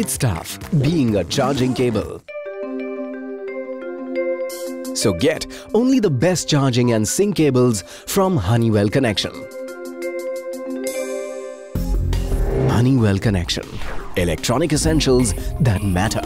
It's tough being a charging cable. So get only the best charging and sync cables from Honeywell Connection. Honeywell Connection. Electronic essentials that matter.